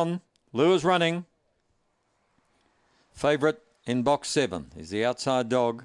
on. is running. Favourite in box seven is the outside dog.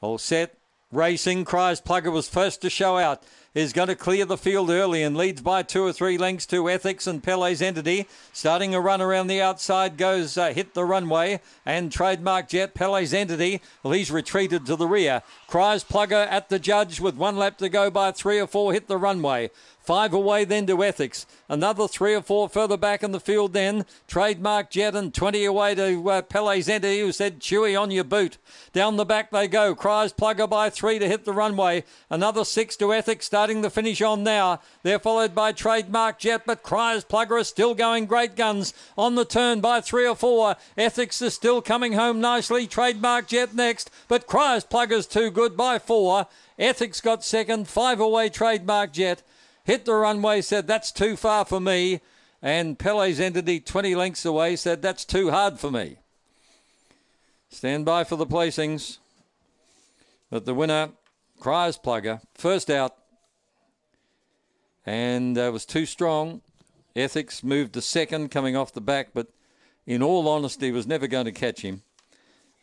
All set. Racing. Cries Plugger was first to show out is going to clear the field early and leads by two or three lengths to Ethics and Pele's Entity. Starting a run around the outside goes uh, Hit the Runway and Trademark Jet Pele's Entity. Well, he's retreated to the rear. Cries Plugger at the judge with one lap to go by three or four Hit the Runway. Five away then to Ethics. Another three or four further back in the field then. Trademark Jet and 20 away to uh, Pele's Entity who said Chewy on your boot. Down the back they go. Cries Plugger by three to hit the runway. Another six to Ethics starting the finish on now. They're followed by Trademark Jet but Cries Plugger is still going great guns on the turn by three or four. Ethics is still coming home nicely. Trademark Jet next but Cries Plugger's too good by four. Ethics got second. Five away Trademark Jet hit the runway, said, That's too far for me. And Pele's entity 20 lengths away said, That's too hard for me. Stand by for the placings. But the winner, Cries Plugger, first out. And uh, was too strong. Ethics moved to second, coming off the back, but in all honesty, was never going to catch him.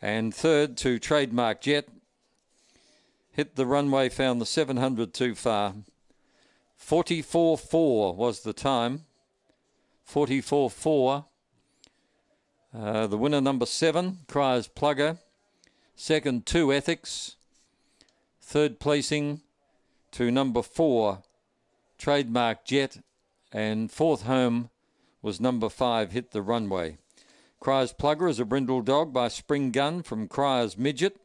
And third to Trademark Jet. Hit the runway, found the 700 too far. 44 4 was the time. 44 4. Uh, the winner, number seven, Cries Plugger. Second, two Ethics. Third placing to number four, Trademark Jet. And fourth home was number five, Hit the Runway. Cries Plugger is a brindle dog by Spring Gun from Cries Midget.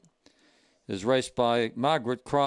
Is raced by Margaret Cry.